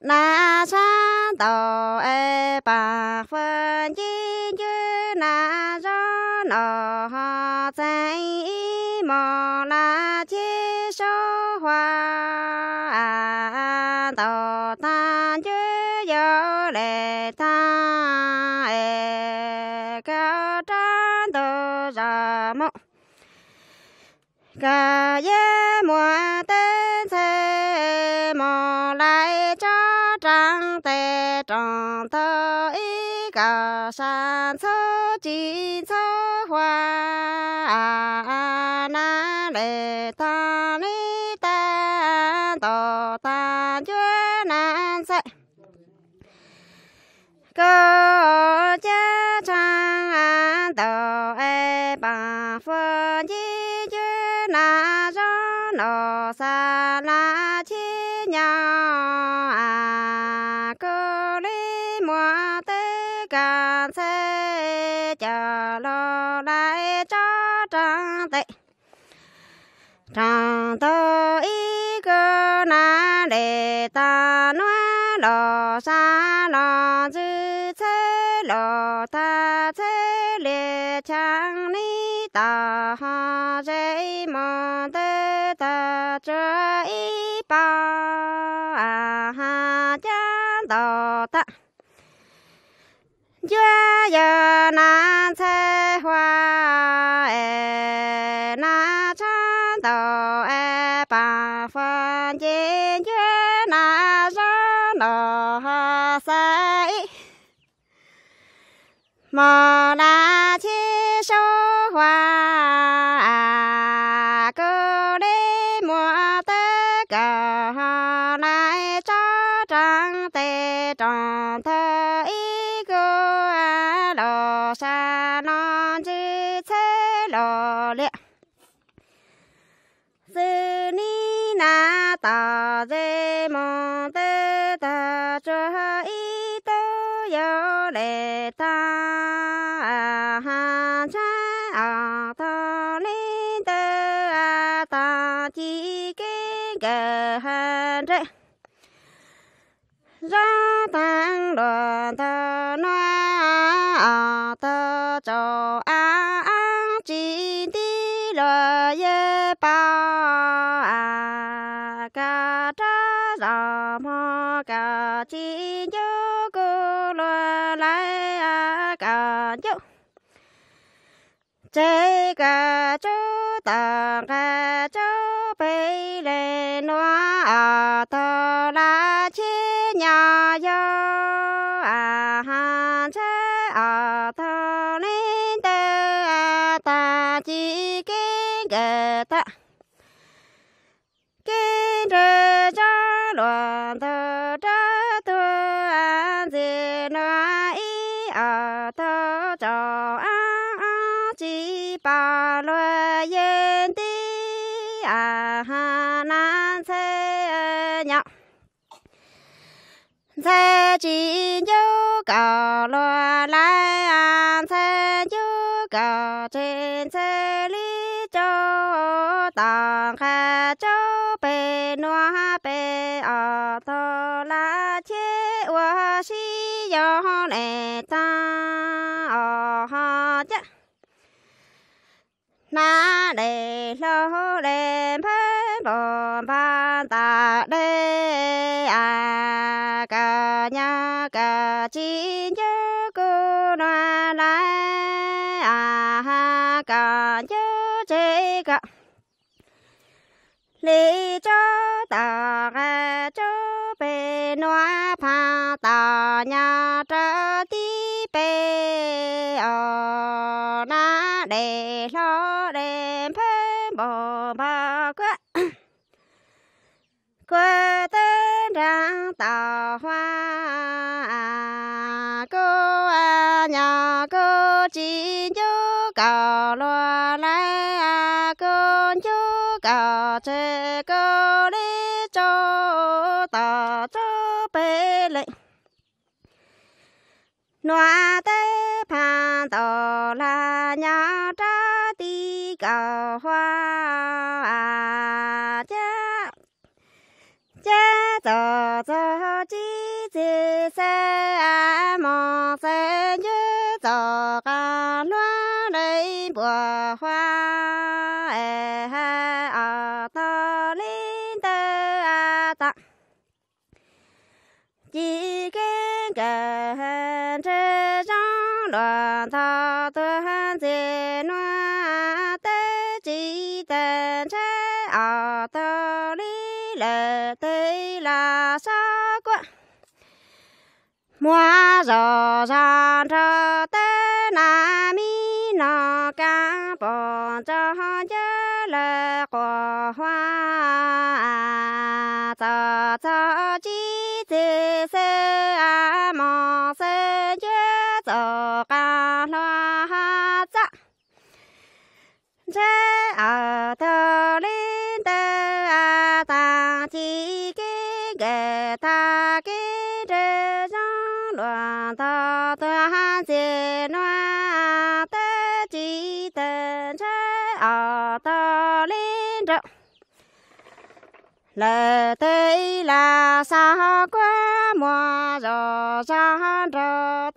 na san tàu e bạc phân chi chư na do nọ họ chạy mò la chi số hoa tàu tan chư yo lệ ta e cao trán tàu ra mộng cả ye mùa tên thế mò cho trăng tê tròn thơ ý san thơ chỉ thơ hoa. À, na lệ ta ni ta, tò ta chúa nan sẽ. Cơ cha trang an tờ e bà phân chi chư na do can se chờ lo lại cho trang tệ. Trang tơ ý cơ na để ta nói lo xa lo dư thế lo ta thế lệ chẳng ni ta ha dễ mà tê ta chơi ba à ha cha tờ chúa giờ na xe hoa e na chan tờ e ba phân chiến chúa na do nọ ha sai mà la lò xa non chữ thế lò liệ sư ni na ta dê mò tê ta cho ý tơ yo lệ ta ha cha à ta ni tơ a ta chi cái gờ ha rê do tăng đoàn thơ noa thơ cho a chỉ đi lo ye ba a ca tra ra mo ca chi yo cô lo lại a ca yo chế ca chú tàng ca chú bê lê noa a thơ la chi nhà yo a ha chế a thơ linh tơ a ta chỉ kiến gờ ta kiến rơ cho loạn thơ tra thơ an dì noa ý ở thơ cho thế chỉ nhớ cả loa lại an, thế nhớ cả trên thế lý cho tàng kha cho bề noa bề ở thọ la chế hoa si do nè ta ở ha cha na đề lo đề phê bò cả nhớ chế cả. Lý cho ta ga cho bề noa pha ta nhà tra ti bề ở na để lo để phê bò ba quá quê tên rằng tàu hoa à, cô à nhà cô chỉ nhớ cả loa lai cô nhớ cả chế cô đi cho ta cho bê lệ. Noa tê phan tò la nhà tra ti cả hoa à cha cha tò cho hoa ê ha ở to linh tơ, a, ta. Cái cái hẹn chế trong đoàn thọ tôi hẹn chế noa tế chỉ tên chế ở to lý lệ tây là sao quá. Của hoa cho cho chi thế se a mò se nhớ cho ca loa ha cha chế ở thơ linh tơ a ta chi cái ghệ ta cái trê trong đoàn lệ tây là xa quá mùa gió ra trời